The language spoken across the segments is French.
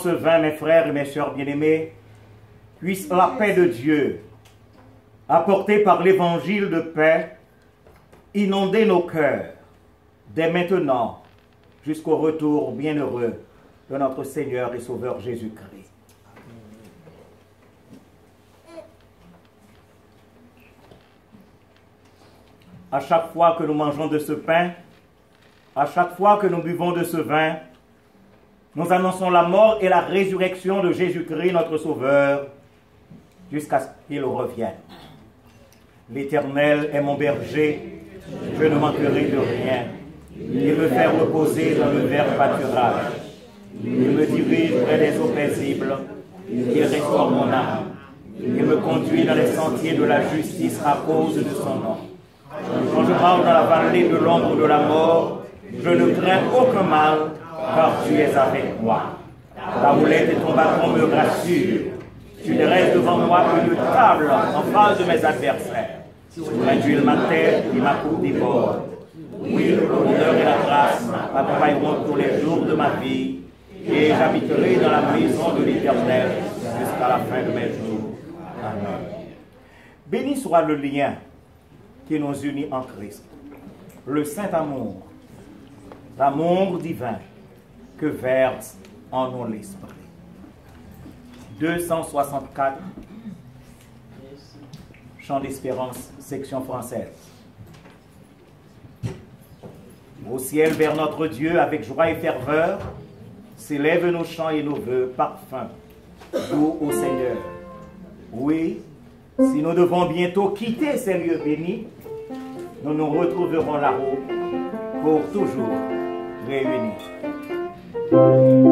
ce vin, mes frères et mes sœurs bien-aimés, puisse la paix de Dieu, apportée par l'évangile de paix, inonder nos cœurs dès maintenant jusqu'au retour bienheureux de notre Seigneur et Sauveur Jésus-Christ. À chaque fois que nous mangeons de ce pain, à chaque fois que nous buvons de ce vin, nous annonçons la mort et la résurrection de Jésus-Christ, notre Sauveur, jusqu'à ce qu'il revienne. L'Éternel est mon berger, je ne manquerai de rien. Il me fait reposer dans le vert pâturage. Il me dirige près des eaux paisibles. Il restaure mon âme. Il me conduit dans les sentiers de la justice à cause de son nom. Quand je marche dans la vallée de l'ombre de la mort, je ne crains aucun mal, car tu es avec moi. Ta houlette et ton bâton me rassurent. Tu dresses devant moi une table en face de mes adversaires. Tu réduis ma tête et ma coupe déborde. Oui, le bonheur et la grâce m'accompagneront tous les jours de ma vie, et j'habiterai dans la maison de l'Éternel jusqu'à la fin de mes jours. Amen. Béni soit le lien qui nous unit en Christ, le saint amour, l'amour divin que verse en nous l'Esprit. 264, Chant d'espérance, section française. Au ciel, vers notre Dieu, avec joie et ferveur, s'élèvent nos chants et nos voeux, parfums, doux au Seigneur. Oui, si nous devons bientôt quitter ces lieux bénis, nous nous retrouverons là-haut pour toujours réunis. Música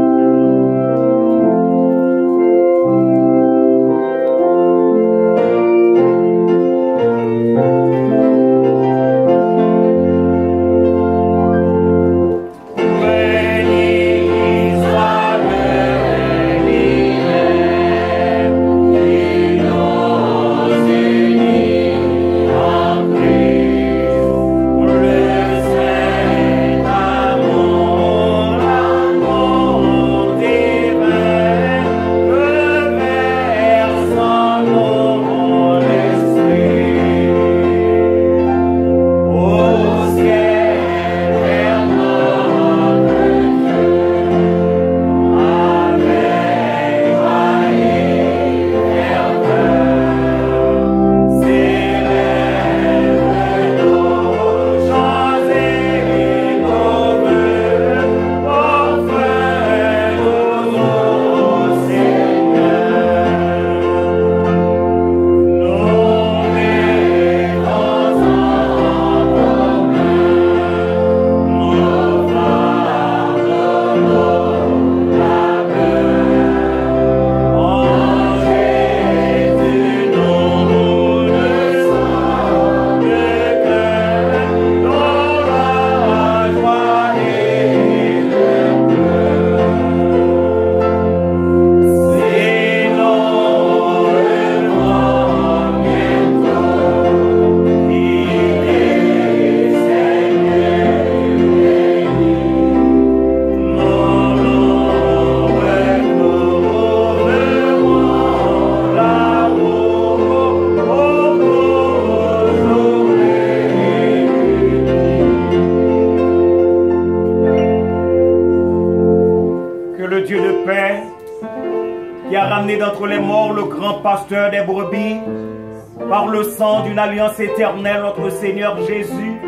d'une alliance éternelle, notre Seigneur Jésus,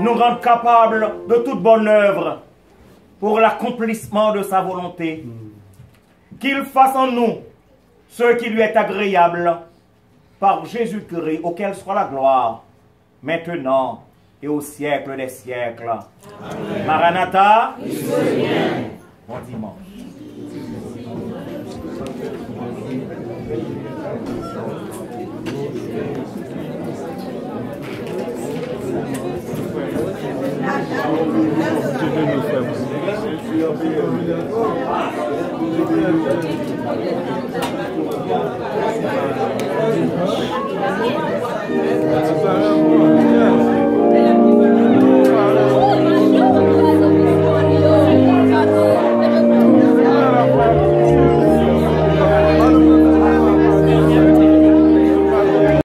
nous rende capables de toute bonne œuvre pour l'accomplissement de sa volonté. Qu'il fasse en nous ce qui lui est agréable par Jésus-Christ, auquel soit la gloire, maintenant et au siècle des siècles. Maranatha, Bon dimanche.